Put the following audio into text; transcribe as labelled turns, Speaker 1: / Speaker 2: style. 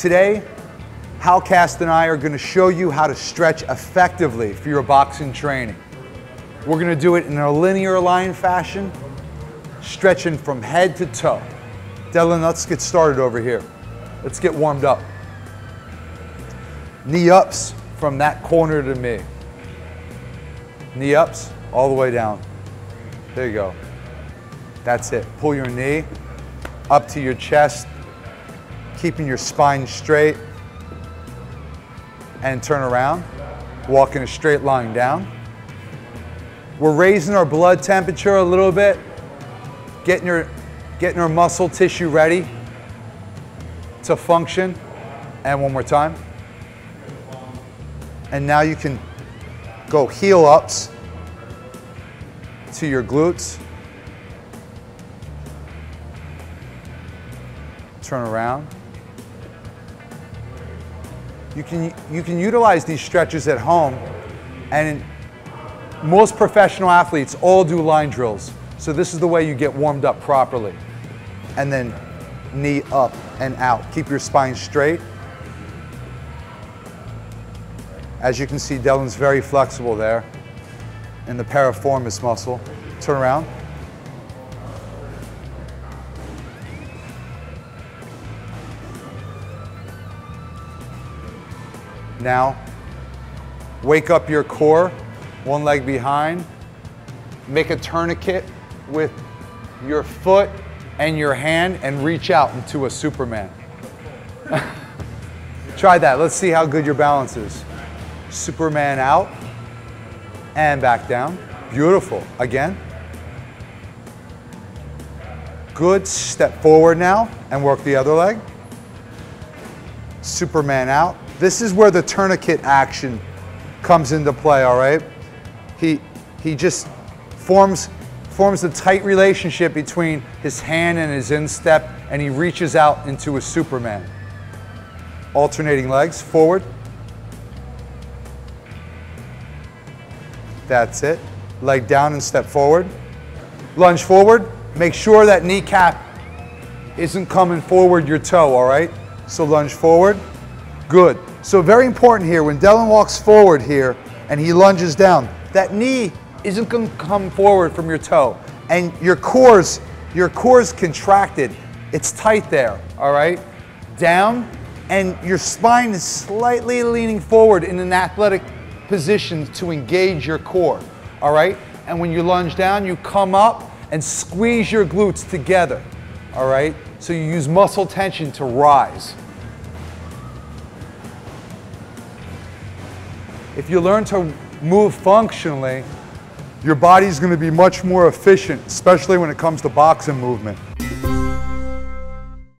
Speaker 1: Today, Howcast and I are gonna show you how to stretch effectively for your boxing training. We're gonna do it in a linear line fashion, stretching from head to toe. Delen, let's get started over here. Let's get warmed up. Knee ups from that corner to me. Knee ups all the way down. There you go. That's it. Pull your knee up to your chest, keeping your spine straight. And turn around. Walk in a straight line down. We're raising our blood temperature a little bit, getting your, getting our muscle tissue ready to function. And one more time. And now you can go heel ups to your glutes. Turn around. You can, you can utilize these stretches at home and most professional athletes all do line drills. So this is the way you get warmed up properly. And then knee up and out. Keep your spine straight. As you can see, Delen's very flexible there in the piriformis muscle. Turn around. Now, wake up your core, one leg behind. Make a tourniquet with your foot and your hand and reach out into a Superman. Try that. Let's see how good your balance is. Superman out and back down. Beautiful. Again. Good. Step forward now and work the other leg. Superman out. This is where the tourniquet action comes into play, all right? He, he just forms, forms a tight relationship between his hand and his instep, and he reaches out into a Superman. Alternating legs, forward. That's it. Leg down and step forward. Lunge forward. Make sure that kneecap isn't coming forward your toe, all right? So lunge forward. Good. So very important here, when Delen walks forward here and he lunges down, that knee isn't going to come forward from your toe. And your core's, your core's contracted. It's tight there, all right? Down, and your spine is slightly leaning forward in an athletic position to engage your core, all right? And when you lunge down, you come up and squeeze your glutes together, all right? So you use muscle tension to rise. If you learn to move functionally, your body's going to be much more efficient, especially when it comes to boxing movement.